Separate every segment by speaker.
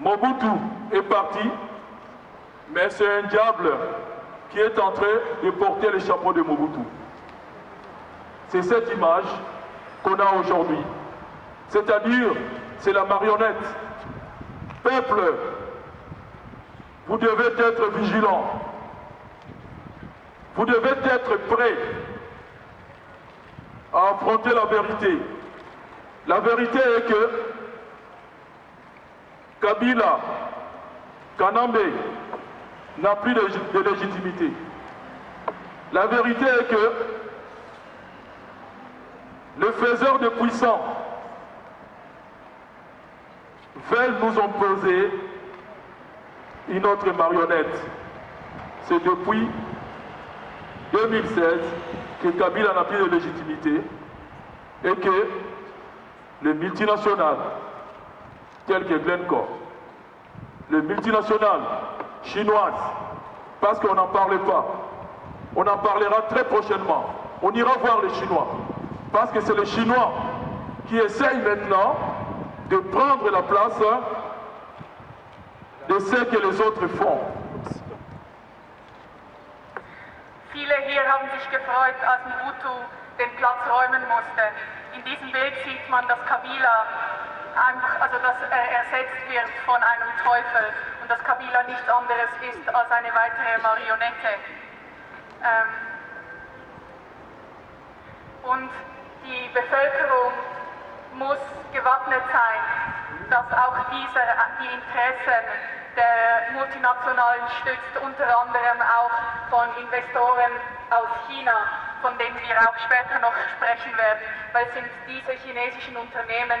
Speaker 1: Mobutu est parti, mais c'est un diable qui est en train de porter le chapeau de Mobutu. C'est cette image qu'on a aujourd'hui. C'est-à-dire, c'est la marionnette. Peuple, vous devez être vigilant. Vous devez être prêt à affronter la vérité. La vérité est que Kabila, Kanambe n'a plus de, légitimité. La vérité est que le faiseur de puissants veulent nous imposer une autre marionnette. C'est depuis 2016 que Kabila n'a plus de légitimité et que les multinationales que Glencore, les multinationales chinoises, parce qu'on n'en parle pas. On en parlera très prochainement. On ira voir les Chinois, parce que c'est les Chinois qui essayent maintenant de prendre la place de ce que les autres font.
Speaker 2: Viele hier haben sich gefreut, den Platz räumen musste. In diesem sieht man, Kabila einem, also dass äh, er ersetzt wird von einem Teufel und dass Kabila nichts anderes ist als eine weitere Marionette. Ähm und die Bevölkerung muss gewappnet sein, dass auch diese, die Interessen der multinationalen stützt, unter anderem auch von Investoren aus China von denen wir auch später noch sprechen werden, weil es sind diese chinesischen Unternehmen,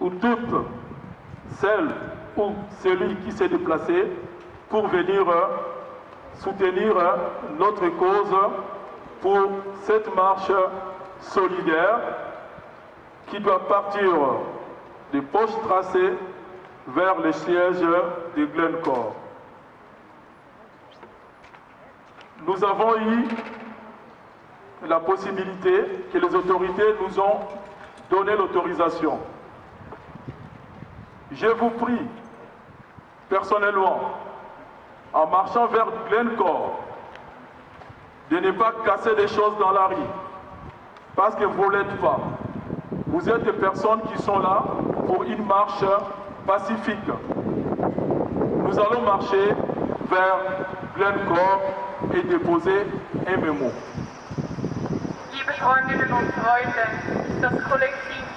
Speaker 1: ou toutes celles ou celui qui s'est déplacé pour venir euh, soutenir euh, notre cause pour cette marche solidaire qui doit partir des poches tracées vers les sièges de Glencore. Nous avons eu la possibilité que les autorités nous ont donné l'autorisation. Je vous prie personnellement en marchant vers Glencore, de ne pas casser des choses dans la rue, parce que vous l'êtes pas. Vous êtes des personnes qui sont là pour une marche pacifique. Nous allons marcher vers Glencore et déposer un mémo.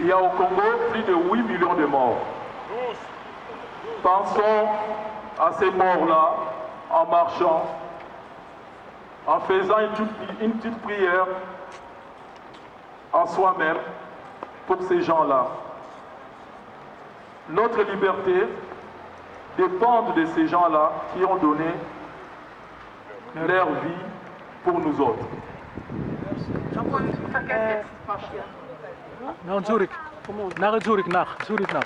Speaker 1: il y a au Congo plus de 8 millions de morts. Pensons à ces morts-là en marchant en faisant une petite prière en soi-même pour ces gens-là. Notre liberté dépend de ces gens-là qui ont donné leur vie pour nous autres.
Speaker 3: Non, Zurich. Nach Zurich, nach. Zurich, nach.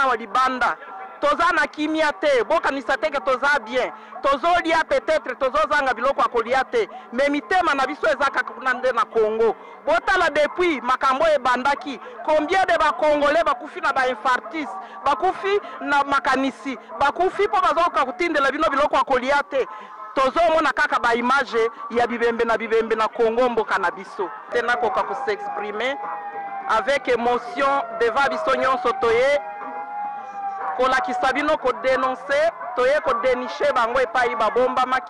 Speaker 4: awa libanda toza na kimia te bokanisa te ke toza bien tozolia peut-être tozozanga biloko ya kolia te me mitema na biso eza kaka kuna nde na congo Botala depuis makambo oyo ebandaki combien de ba congolais bakufi na ba infarctus, bakufi na makanisi, bakufi po bazo koka kotindela bino biloko ya kolia te. Tozo mona kaka ba images ya bibembe na bibembe na Congo mboka na biso. te nakoka ko s'exprimer avec emotion devant biso nionso toye kolakisa bino ko denoncer toye ko denicher bango epayi babombamaki.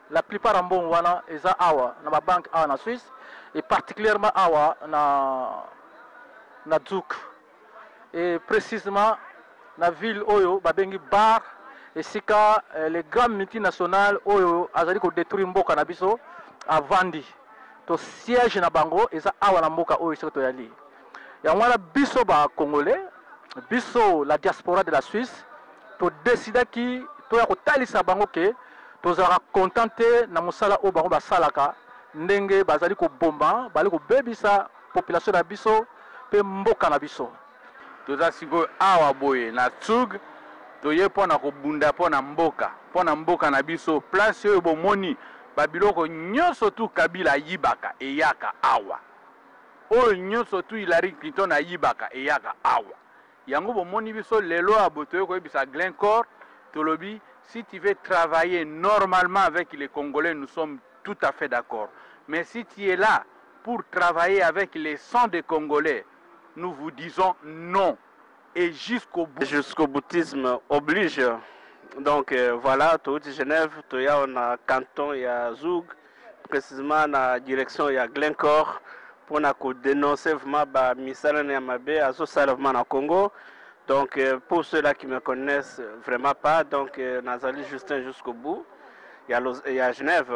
Speaker 3: La plupart ya mbongo wana eza awa na ba banques awa na Suisse et particulièrement awa na na Zug et precisement na ville oyo babengi Baar esika le grand multinational oyo azali ko detruire mboka na biso avandi to siège na bango eza awa na mboka oyo esika toyali. Yango wana biso ba congolais, biso la diaspora de la Suisse, to decidaki toya kotalisa bango ke tozalaka content te na mosala oyo bango basalaka, ndenge bazali koboma, bazali kobebisa population na biso pe mboka na biso.
Speaker 5: Toza sikoyo awa boye na Zug, toye po na kobunda po na mboka, po na mboka na biso. Place oyo bomoni ba biloko nionso tout Kabila ayibaka eyaka awa. Oyo nyoso tu Hillary Clinton ayibaka eyaka awa yango bomoni biso lelo ya bo toye koyebisa Glencore tolobi si tu veux travailler normalement avec les congolais nous sommes tout à fait d'accord mais si tu es là pour travailler avec les sang des congolais nous vous disons non et jusqu'au bout.
Speaker 6: Jusqu'au boutisme oblige donc voilà towuti Genève toye awa na canton ya Zug precisement na direction ya Glencore pona ko denoncer vraiment ba misala na ya mabe azo sala vraiment na Congo donc euh, pour ceux là qui me connaissent vraiment pas donc euh, nazali Justin jusqu'au bout ya, Los, ya Genève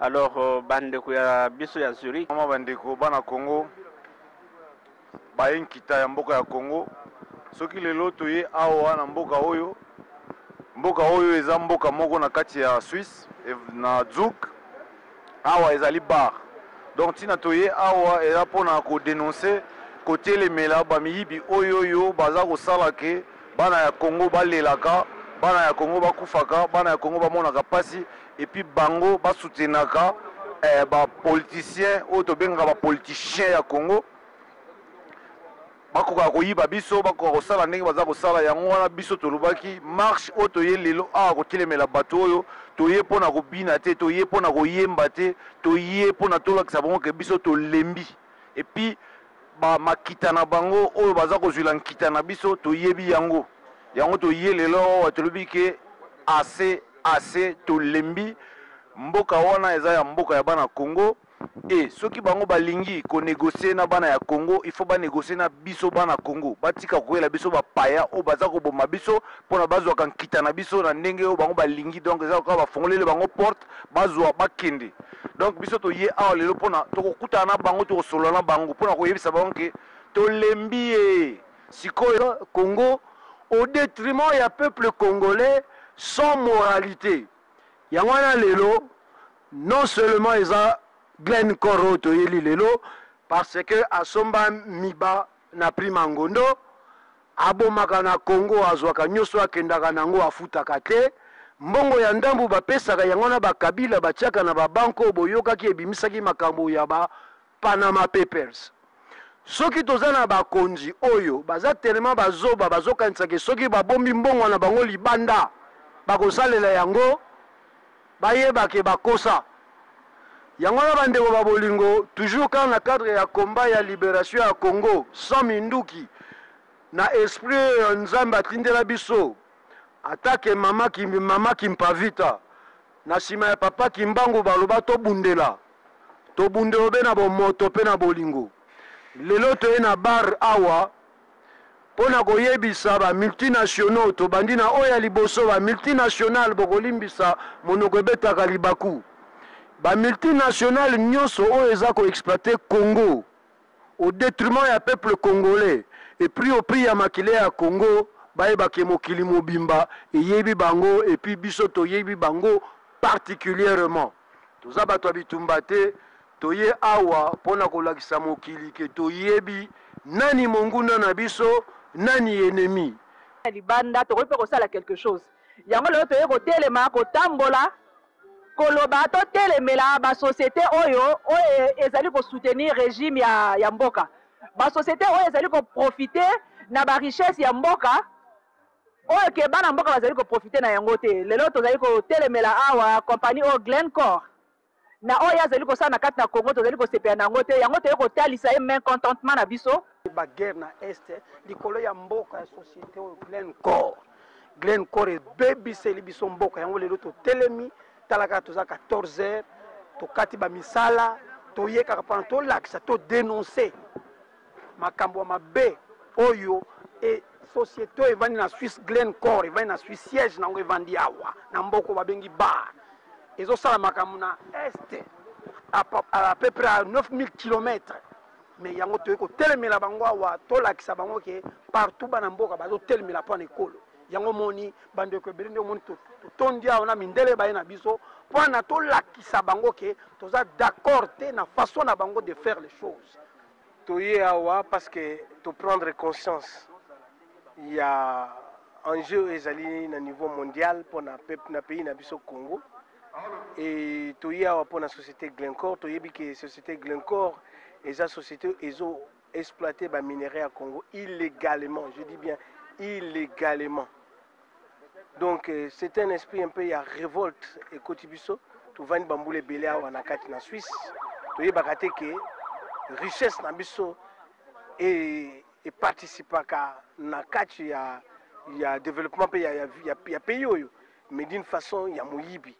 Speaker 6: alors euh, bandeko ya biso ya Zurich
Speaker 7: vraiment bandeko bana Congo Baye nkita ya mboka ya Congo soki lelo toye awa na mboka oyo mboka oyo eza mboka moko na kati ya Suisse na Zug awa ezali bar donc ntina toye awa eza mpo na ko denonce kotelemela ba miyibi oyoyo baza kosala que bana ya Congo balelaka bana ya Congo bakufaka bana ya Congo bamonaka mpasi Et puis bango ba soutenaka eh, ba politiciens oyo tobengaka ba politichiens ya Congo bakokaka koyiba biso, bakoka kosala ndenge baza kosala. Yango wana biso tolobaki marche oyo toye lelo awa kotelemela bato oyo, toye mpo na kobina te, toye mpo na koyemba te, toye mpo na tolakisa bango ke biso tolembi et puis ba makita na bango oyo baza kozwila nkita na biso toyebi yango, yango toye lelo awa tolobi ke assez. Assez tolembi mboka wana eza ya mboka ya bana Congo et soki bango balingi ko negocier na bana ya Congo il faut ba negocier na biso bana Congo batika koyela biso ba paya oyo baza koboma biso pona bazwaka nkita na biso na ndenge oyo bango balingi donc eza lokola bafongoleli bango porte bazwa bakende donc biso toye awa lelo pona tokokutana na bango tokosolola na bango pona koyebisa bango ke tolembiee
Speaker 8: Sikoyo Congo au detriment ya peuple congolais sans moralite yango wana lelo non seulement eza Glen corps oyo toyeli lelo parce que asomba miba na prix mangondo abomaka na Congo azwaka nioso akendaka nango afutaka te mbongo ya ndambu bapesaka yango na ba kabila batiaka na ba banque oyo boyokaki ebimisaki makambo ya ba Panama papers soki toza na ba konzi oyo baza tellement ba zoba bazo kanisa ke soki ba bombi mbongo na bango libanda bako salela yango ba yeba ke ba kosa yango wana ba ndeko ba bolingo toujours kaka na cadre ya combat ya liberation ya Congo sans minduki na esprit oyo nzambe atindela biso ata ke mama ki mama kimpavita na sima ya papa kimbangu baloba to bundela Tobunde yo be na bomoto pe na bolingo. Lelo toye na bar awa po na koyebisa ba multinationaux tobandi na oyo ya liboso ba multinationales bokolimbisa monoko ebetaka libaku. Ba multinationales nionso oyo eza ko exploiter Congo au detriment ya peuple congolais et puis au prix ya makila ya Congo bayeba ke mokili mobimba eyebi bango et puis biso toyebi bango particulierement. Toza batu ya bitumba te, toye awa pona kolakisa mokili que toyebi nani monguna na biso, nani ennemis.
Speaker 9: ya libanda tokoki pe kosala quelque chose yango lelo toye kotelema kotambola koloba totelemela ba societe oyo oyo ezali ko soutenir regime ya ya mboka ba societe oyo ezali ko profite na ba richesse ya mboka oyo que bana mboka bazali ko profiter na yango te, lelo tozali kotelemela awa compagnie oyo Glencore, na oyo ye azali kosala na kati na Congo, tozali kosepela na yango te, yango toye kotalisa ye mecontentement na biso.
Speaker 8: Ba guerres na Est likolo ya mboka ya societe oyo Glencore, Glencore ebebiseli biso mboka, yango lelo totelemi, tala kaka toza 14 heures, tokati ba misala, toye kaka pona tolakisa, to denoncer. Makambo ya mabe oyo e societe oyo evandi na Suisse Glen Core evandi na Suisse siège na yango evandi awa na mboka oyo babengi Bar ezo sala makambo na Est à peu près à 9000 kilomètres mais yango toye kotelemela bango awa tolakisa bango ke partout bana mboka bazotelemela mpo na ekolo yango moni bandeko ebele nde omoni totondi awa na mindele baye na biso mpo na tolakisa bango ke toza d'accord te na façon na bango de faire les choses
Speaker 10: Toye awa parce que to prendre conscience ya enjeu oyo ezali na niveau mondial pona na pays na biso Congo et toye awa pona societe Glencore toyebi ke societe Glencore eza societe ezo exploiter ba minerais ya Congo illegalement je dis bien illegalement Donc euh, c'est un esprit un peu ya revolte ekoti biso tovandi bambula ebele awa na kati na Suisse toyebaka te ke richesse na biso e, e participaka na kati ya, ya développement mpe ya, ya, ya, ya pays oyo mais d'une façon ya moyibi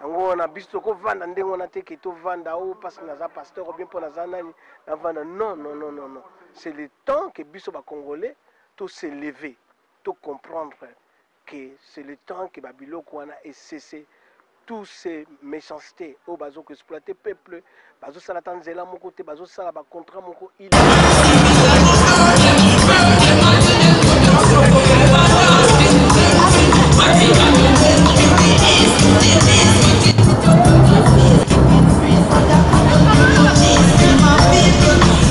Speaker 10: yango wana biso tokovanda ndenge wana te ke tovanda o oh, parce naza pasteur obien mpo naza nani navanda non non non non non c'est le temps ke biso bacongolais to se lever to comprendre que c'est le temps que ba biloko wana e cesser tout ce mechancetes oyo bazo ko exploiter peuple bazo sala ata nzela moko
Speaker 11: te bazo sala ba contrat moko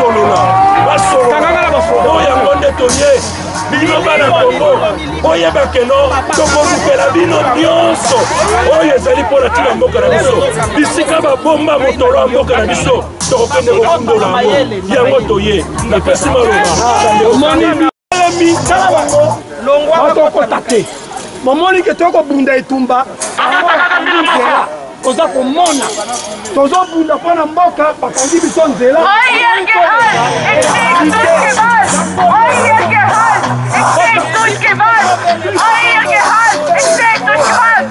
Speaker 11: solola basololakanga na
Speaker 12: bafoto yango nde toye bino bana kongo boyeba keno tokolukela bino nyonso oyo ezali mpo na ntina mboka na biso bisika babomba motolo ya mboka na biso tokokende kokundola yango yango toye napesi maloba
Speaker 13: Lembi, tala bango. Longwa ba kota te. Bomoni ke toko bunda etumba. Oza komona. Tozo bunda mpo na mboka bakangi biso nzela.
Speaker 14: Oyenge hal. Oyenge hal. Oyenge hal.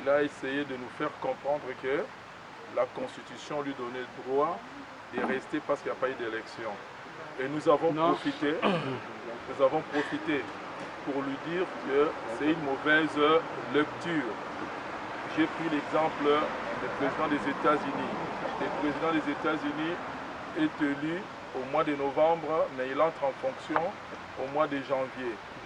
Speaker 14: il a
Speaker 15: essayé de nous faire comprendre que la Constitution lui donnait droit de rester parce qu'il n'y a pas eu d'élection. Et nous avons profité, nous avons profité pour lui dire que c'est une mauvaise lecture. J'ai pris l'exemple du président des États-Unis. Le président des États-Unis est élu au mois de novembre, mais il entre en fonction au mois de janvier.